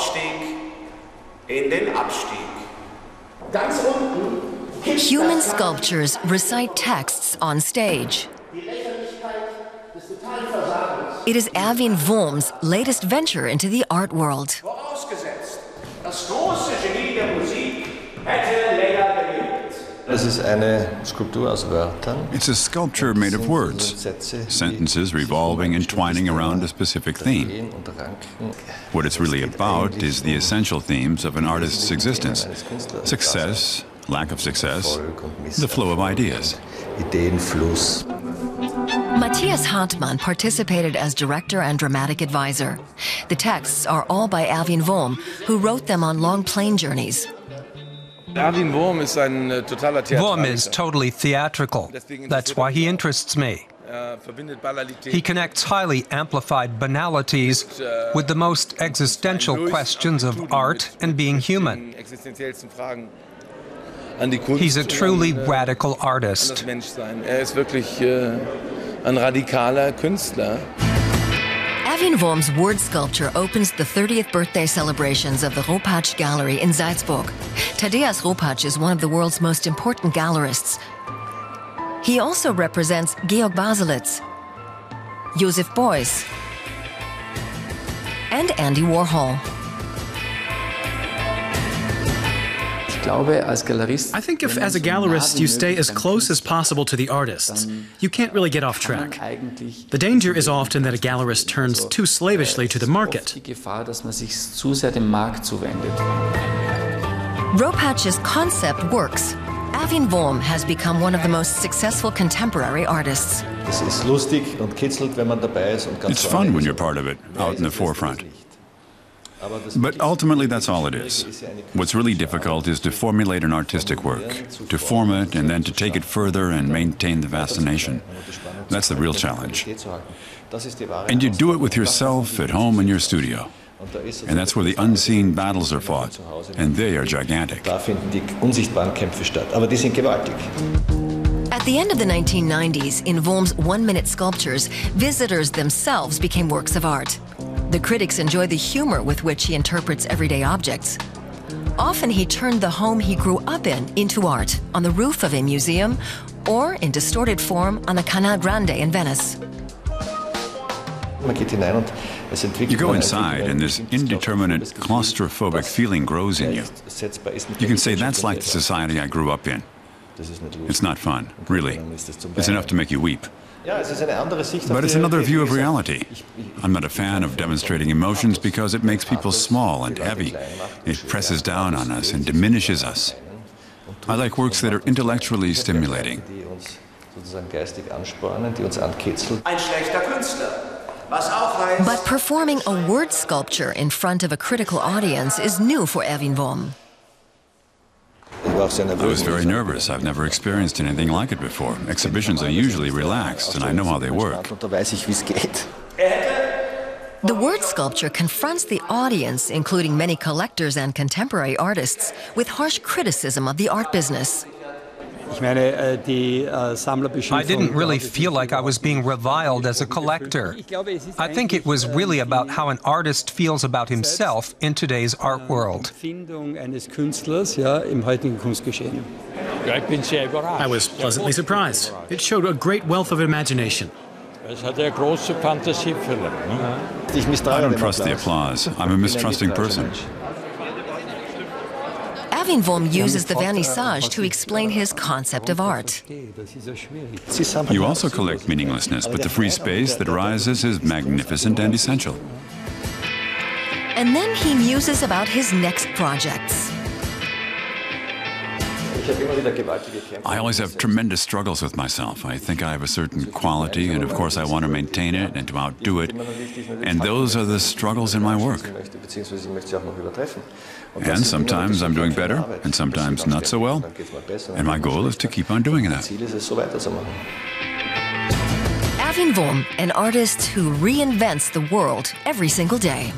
Aufstieg in den Abstieg. Ganz unten Human sculptures recite texts on stage. It is Erwin Wurm's latest venture into the art world. Vorausgesetzt, das große Genie der Musik hätte länger It's a sculpture made of words, sentences revolving and twining around a specific theme. What it's really about is the essential themes of an artist's existence success, lack of success, the flow of ideas. Ideenfluss. Matthias Hartmann participated as director and dramatic advisor. The texts are all by Erwin Wurm, who wrote them on long plane journeys. Erwin Wurm ist ein äh, Wurm is totally theatrical. That's why he interests me. Banalität He connects highly amplified banalities with the most existential questions of art and being human. den existenziellsten Fragen an die Kunst He's a truly äh, radical artist. Erwin Wurm's word sculpture opens the 30th birthday celebrations of the Ropac Gallery in Salzburg. Thaddaeus Ropac is one of the world's most important gallerists. He also represents Georg Baselitz, Joseph Beuys, and Andy Warhol. I think if, as a gallerist, you stay as close as possible to the artists, you can't really get off track. The danger is often that a gallerist turns too slavishly to the market. Ropac's concept works. Erwin Wurm has become one of the most successful contemporary artists. Es ist lustig und kitzelt, wenn man dabei ist und ganz It's fun when you're part of it, out in the Wer ist das forefront. Licht? Aber das But ultimately, that's all it is. What's really difficult is to formulate an artistic work, to form it, and then to take it further and maintain the fascination. That's the real challenge. Das ist die wahre And you do it with yourself at home in your studio. Und da ist es And that's where the unseen battles are fought, and they are gigantic. Da finden die unsichtbaren Kämpfe statt. Aber die sind gewaltig. At the end of the 1990s, in Wurm's one minute sculptures, visitors themselves became works of art. The critics enjoy the humor with which he interprets everyday objects. Often he turned the home he grew up in into art on the roof of a museum or in distorted form on the Canal Grande in Venice. You go inside, and this indeterminate, claustrophobic feeling grows in you. You can say that's like the society I grew up in. Das ist nicht It's not fun, really. Dann ist es zum It's enough to make you weep. Ja, es ist eine andere Sicht auf But it's another view of reality. ich- ich- I'm not a fan of demonstrating emotions because it makes people small and heavy. It presses down on us and diminishes us. I like works that are intellectually stimulating. Die uns sozusagen geistig anspornen, die uns ankitzeln. Ein schlechter Künstler. Was auch heißt, But performing a word sculpture in front of a critical audience is new for Erwin Wurm. I was very nervous. I've never experienced anything like it before. Exhibitions are usually relaxed, and I know how they work. Und da weiß ich, wie es geht. The word sculpture confronts the audience, including many collectors and contemporary artists, with harsh criticism of the art business. I didn't really feel like I was being reviled as a collector. I think it was really about how an artist feels about himself in today's art world. I was pleasantly surprised. It showed a great wealth of imagination. I don't trust the applause. I'm a mistrusting person. Erwin Wurm uses the vernissage to explain his concept of art. You also collect meaninglessness, but the free space that arises is magnificent and essential. And then he muses about his next projects. I always have tremendous struggles with myself. I think I have a certain quality, and of course, I want to maintain it and to outdo it. And those are the struggles in my work. And sometimes I'm doing better, and sometimes not so well. And my goal is to keep on doing that. Erwin Wurm, an artist who reinvents the world every single day.